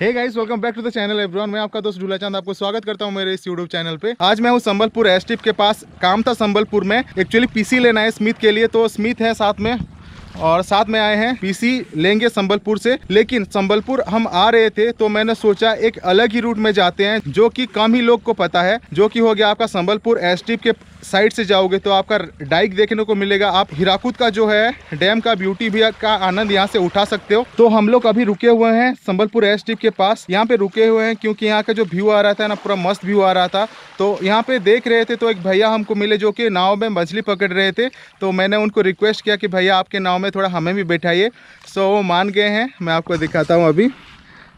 Hey guys welcome back to the channel everyone मैं आपका दोस्त डूला चंद, आपको स्वागत करता हूँ मेरे इस यूट्यूब चैनल पे। आज मैं हूँ संबलपुर एस के पास, काम था संबलपुर में। एक्चुअली पीसी लेना है स्मिथ के लिए तो स्मिथ है साथ में। और साथ में आए हैं पीसी लेंगे संबलपुर से। लेकिन संबलपुर हम आ रहे थे तो मैंने सोचा एक अलग ही रूट में जाते हैं, जो कि कम ही लोग को पता है, जो कि हो गया आपका संबलपुर एस के साइड से जाओगे तो आपका डाइक देखने को मिलेगा। आप हिराकुद का जो है, डैम का ब्यूटी भी का आनंद यहाँ से उठा सकते हो। तो हम लोग अभी रुके हुए हैं संबलपुर एस के पास। यहाँ पे रुके हुए हैं क्योंकि यहाँ का जो व्यू आ रहा था ना, पूरा मस्त व्यू आ रहा था। तो यहाँ पे देख रहे थे तो एक भैया हमको मिले जो कि नाव में मछली पकड़ रहे थे। तो मैंने उनको रिक्वेस्ट किया कि भैया आपके नाव में थोड़ा हमें भी बैठाइए। सो वो मान गए हैं। मैं आपको दिखाता हूँ अभी।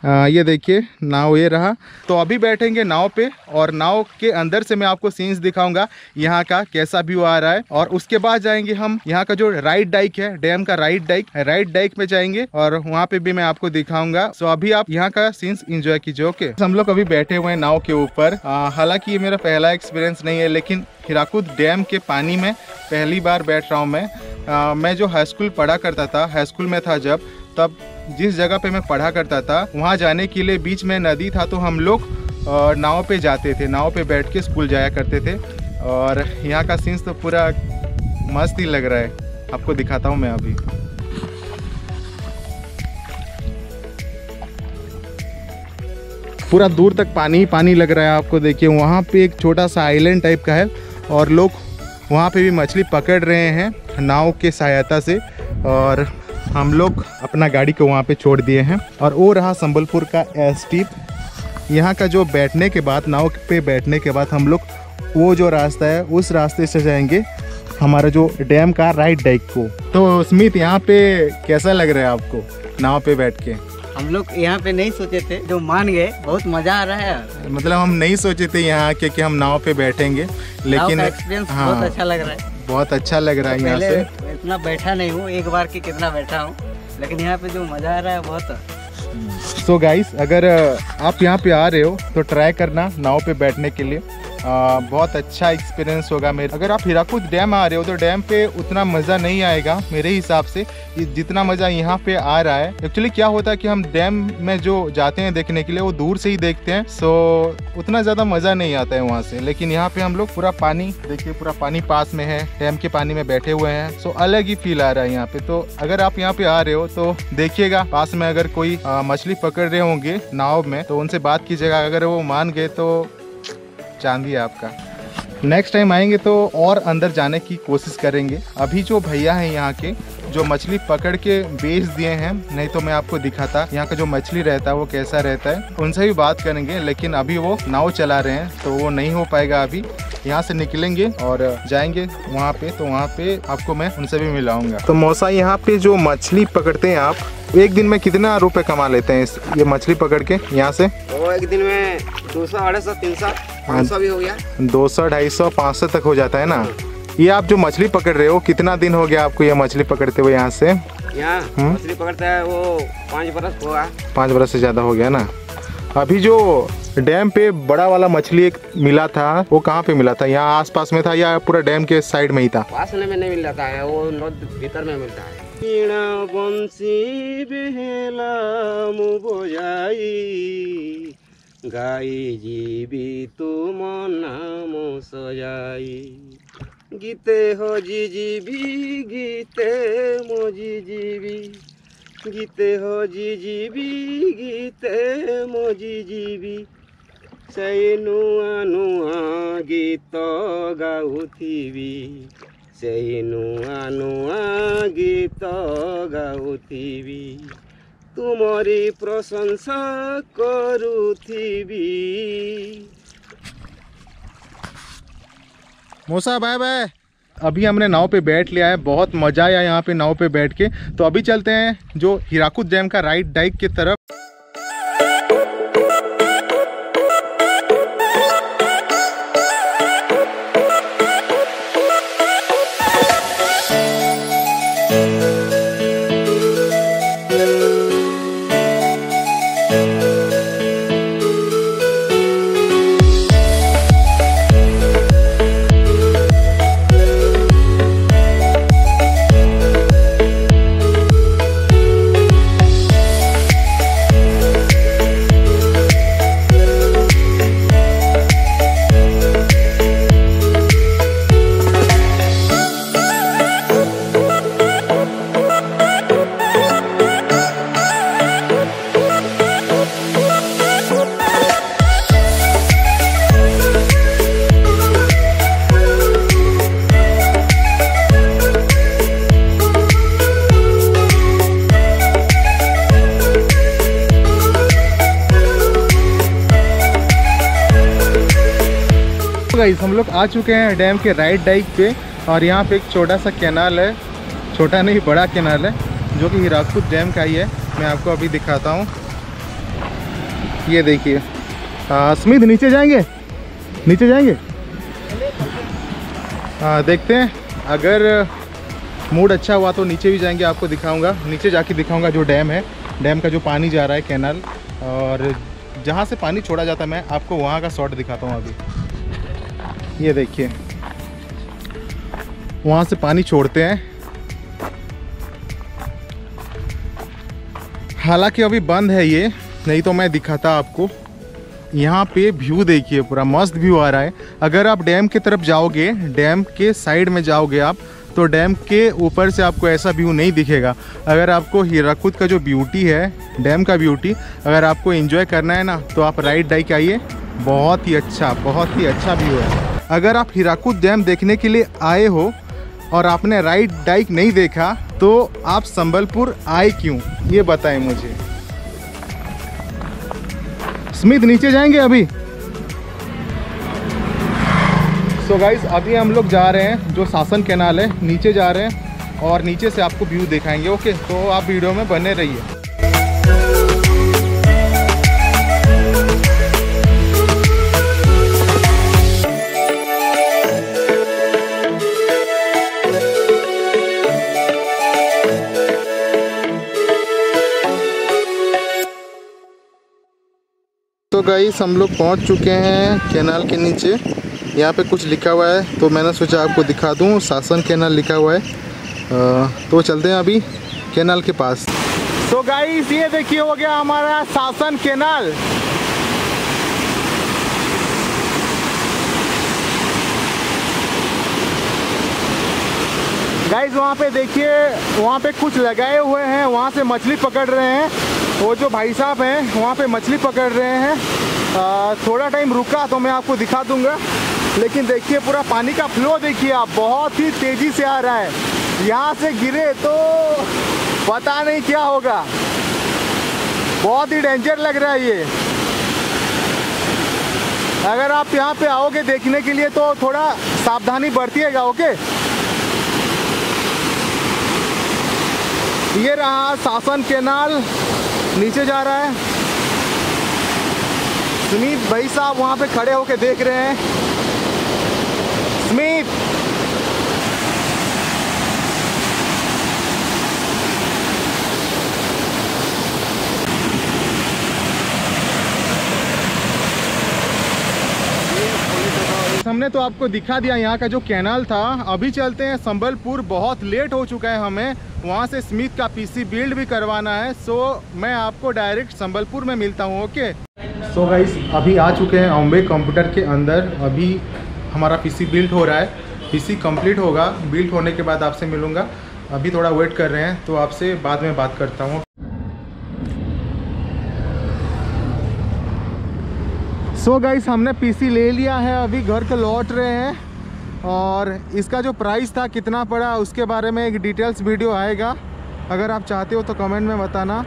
आ, ये देखिए नाव ये रहा। तो अभी बैठेंगे नाव पे और नाव के अंदर से मैं आपको सीन्स दिखाऊँगा यहाँ का कैसा व्यू आ रहा है। और उसके बाद जाएँगे हम यहाँ का जो राइट डाइक है डैम का राइट डाइक राइट डाइक में जाएँगे और वहाँ पे भी मैं आपको दिखाऊँगा। सो अभी आप यहाँ का सीन्स इंजॉय कीजिए ओके हम लोग अभी बैठे हुए हैं नाव के ऊपर। हालाँकि ये मेरा पहला एक्सपीरियंस नहीं है लेकिन हिराकुद डैम के पानी में पहली बार बैठ रहा हूँ मैं। आ, मैं जो हाई स्कूल पढ़ा करता था हाई स्कूल में था जब तब जिस जगह पे मैं पढ़ा करता था, वहाँ जाने के लिए बीच में नदी था तो हम लोग नाव पे जाते थे। नाव पे बैठ के स्कूल जाया करते थे। और यहाँ का सीन्स तो पूरा मस्त ही लग रहा है। आपको दिखाता हूँ मैं अभी। पूरा दूर तक पानी ही पानी लग रहा है आपको देखिए। वहाँ पे एक छोटा सा आइलैंड टाइप का है और लोग वहाँ पे भी मछली पकड़ रहे हैं, नाव के सहायता से। और हम लोग अपना गाड़ी को वहाँ पे छोड़ दिए हैं और वो रहा संबलपुर का एस यहाँ का जो बैठने के बाद नाव पे बैठने के बाद हम लोग वो जो रास्ता है उस रास्ते से जाएँगे हमारा जो डैम का राइट डाइक को। तो स्मित यहाँ पे कैसा लग रहा है आपको नाव पे बैठ के? हम लोग यहाँ पे नहीं सोचे थे जो मान गए बहुत मज़ा आ रहा है। मतलब हम नहीं सोचे थे यहाँ के कि हम नाव पे बैठेंगे लेकिन एक्सपीरियंस हाँ, बहुत अच्छा लग रहा है। बहुत अच्छा लग रहा है यहाँ से। इतना बैठा नहीं हूँ, एक बार की कितना बैठा हूँ, लेकिन यहाँ पे जो मज़ा आ रहा है बहुत। सो so गाइस अगर आप यहाँ पे आ रहे हो तो ट्राई करना नाव पे बैठने के लिए। आ, बहुत अच्छा एक्सपीरियंस होगा मेरे। अगर आप हीराकुद डैम आ रहे हो तो डैम पे उतना मज़ा नहीं आएगा मेरे हिसाब से। जितना मज़ा यहाँ पे आ रहा है। एक्चुअली क्या होता है कि हम डैम में जो जाते हैं देखने के लिए वो दूर से ही देखते हैं। सो उतना ज़्यादा मज़ा नहीं आता है वहाँ से। लेकिन यहाँ पे हम लोग पूरा पानी देखिए पूरा पानी पास में है डैम के पानी में बैठे हुए हैं। सो अलग ही फील आ रहा है यहाँ पे। तो अगर आप यहाँ पे आ रहे हो तो देखिएगा पास में अगर कोई मछली पकड़ रहे होंगे नाव में तो उनसे बात कीजिएगा। अगर वो मान गए तो चांदी है आपका। नेक्स्ट टाइम आएँगे तो और अंदर जाने की कोशिश करेंगे। अभी जो भैया हैं यहाँ के, जो मछली पकड़ के बेच दिए हैं, नहीं तो मैं आपको दिखाता, यहाँ का जो मछली रहता है, वो कैसा रहता है, उनसे भी बात करेंगे, लेकिन अभी वो नाव चला रहे हैं तो वो नहीं हो पाएगा अभी। यहाँ से निकलेंगे और जाएँगे वहाँ पे तो वहाँ पे आपको मैं उनसे भी मिलाऊँगा। तो मौसा, यहाँ पे जो मछली पकड़ते हैं आप, एक दिन में कितना रुपए कमा लेते हैं ये मछली पकड़ के, यहाँ से? एक दिन में दो सौ अढ़ाई सौ, तीन सौ। पाँच सौ भी हो गया। दो सौ ढाई सौ पाँच सौ तक हो जाता है ना? ये आप जो मछली पकड़ रहे हो कितना दिन हो गया आपको ये मछली पकड़ते हुए यहाँ से? यहाँ हम्म? मछली पकड़ता है वो पाँच बरस हुआ। पाँच बरस से ज़्यादा हो गया ना? अभी जो डैम पे बड़ा वाला मछली एक मिला था वो कहाँ पे मिला था? यहाँ आसपास में था या पूरा डैम के साइड में ही था? पास में नहीं मिल जाता है वो भीतर में मिलता है। बंसी बेहला গাই জীবিত মন নাম সজাই গীতে হজি জিবি গীতে মজি জিবি গীতে হজি জিবি গীতে মজি জিবি সেই নুয়া নুয়া গীত গাউথিবি সেই নুয়া নুয়া গীত গাউথিবি ତୁମରି ପ୍ରଶଂସା କରୁଥିବି मूसा बाय बाय अभी हमने नाव पे बैठ लिया है बहुत मज़ा आया यहाँ पे नाव पे बैठ के तो अभी चलते हैं जो हिराकुद डैम का राइट डाइक की तरफ गाइस हम लोग आ चुके हैं डैम के राइट डाइक पे और यहाँ पे एक छोटा सा कैनाल है। छोटा नहीं बड़ा कैनाल है जो कि हीराकुद डैम का ही है। मैं आपको अभी दिखाता हूँ। ये देखिए। आ, स्मिथ नीचे जाएँगे? नीचे जाएँगे? आ, देखते हैं। अगर मूड अच्छा हुआ तो नीचे भी जाएँगे आपको दिखाऊँगा। नीचे जाके दिखाऊँगा जो डैम है। डैम का जो पानी जा रहा है कैनाल। और जहाँ से पानी छोड़ा जाता है मैं आपको वहाँ का शॉट दिखाता हूँ अभी। ये देखिए। वहाँ से पानी छोड़ते हैं। हालाँकि अभी बंद है ये, नहीं तो मैं दिखाता आपको। यहाँ पे व्यू देखिए पूरा, मस्त व्यू आ रहा है। अगर आप डैम की तरफ़ जाओगे, डैम के साइड में जाओगे आप तो डैम के ऊपर से आपको ऐसा व्यू नहीं दिखेगा। अगर आपको हीराकूद का जो ब्यूटी है, डैम का ब्यूटी अगर आपको एंजॉय करना है ना तो आप राइट डाइक आइए। बहुत ही अच्छा बहुत ही अच्छा व्यू है। अगर आप हीराकुद डैम देखने के लिए आए हो और आपने राइट डाइक नहीं देखा तो आप संबलपुर आए क्यों? ये बताएँ मुझे। स्मिथ, नीचे जाएँगे अभी? सो so गाइज़ अभी हम लोग जा रहे हैं जो शासन कैनाल है, नीचे जा रहे हैं और नीचे से आपको व्यू दिखाएँगे ओके तो आप वीडियो में बने रहिए। तो गाइस हम लोग पहुँच चुके हैं कैनाल के नीचे। यहाँ पे कुछ लिखा हुआ है तो मैंने सोचा आपको दिखा दूँ। शासन कैनाल लिखा हुआ है। आ, तो चलते हैं अभी कैनाल के पास। तो गाइस ये देखिए हो गया हमारा शासन कैनाल गाइस वहाँ पे देखिए वहाँ पे कुछ लगाए हुए हैं वहाँ से मछली पकड़ रहे हैं। वो जो भाई साहब हैं, वहाँ पे मछली पकड़ रहे हैं। थोड़ा टाइम रुका तो मैं आपको दिखा दूँगा। लेकिन देखिए, पूरा पानी का फ्लो देखिए आप, बहुत ही तेज़ी से आ रहा है। यहाँ से गिरे तो पता नहीं क्या होगा। बहुत ही डेंजर लग रहा है ये। अगर आप यहाँ पे आओगे देखने के लिए तो थोड़ा सावधानी बरतिएगा, ओके? ये रहा शासन केनाल। नीचे जा रहा है। सुनीत भाई साहब वहाँ पे खड़े होके देख रहे हैं स्मिथ हमने तो आपको दिखा दिया यहाँ का जो कैनाल था। अभी चलते हैं संबलपुर, बहुत लेट हो चुका है हमें। वहाँ से स्मिथ का पीसी बिल्ड भी करवाना है। सो मैं आपको डायरेक्ट संबलपुर में मिलता हूँ ओके सो गाइस अभी आ चुके हैं अम्बे कंप्यूटर के अंदर। अभी हमारा पीसी बिल्ड हो रहा है। पीसी कंप्लीट होगा। बिल्ड होने के बाद आपसे मिलूँगा। अभी थोड़ा वेट कर रहे हैं तो आपसे बाद में बात करता हूँ। सो so गाइस हमने पीसी ले लिया है, अभी घर को लौट रहे हैं। और इसका जो प्राइस था, कितना पड़ा, उसके बारे में एक डिटेल्स वीडियो आएगा। अगर आप चाहते हो तो कमेंट में बताना।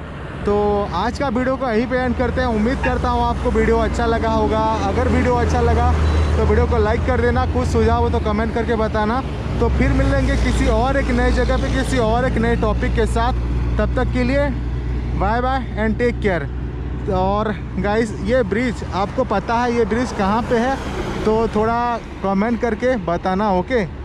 तो आज का वीडियो को यहीं पे एंड करते हैं। उम्मीद करता हूँ आपको वीडियो अच्छा लगा होगा। अगर वीडियो अच्छा लगा तो वीडियो को लाइक कर देना। कुछ सुझाव हो तो कमेंट करके बताना। तो फिर मिलेंगे किसी और एक नए जगह पे, किसी और एक नए टॉपिक के साथ। तब तक के लिए bye bye and take care और गाइस ये ब्रिज आपको पता है ये ब्रिज कहाँ पे है? तो थोड़ा कमेंट करके बताना ओके